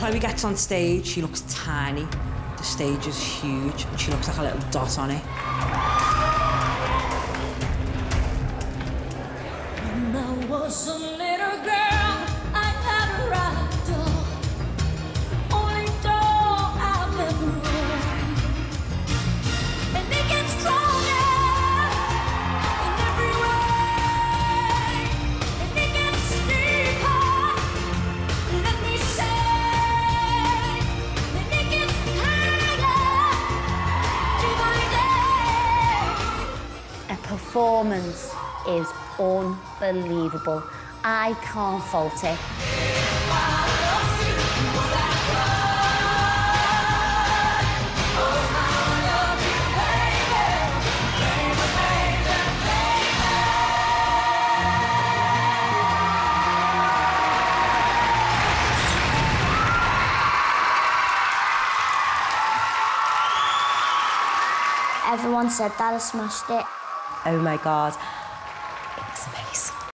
Chloe gets on stage, she looks tiny. The stage is huge, and she looks like a little dot on it. When I was performance is unbelievable. I can't fault it. Everyone said that I smashed it. Oh my God, it was amazing.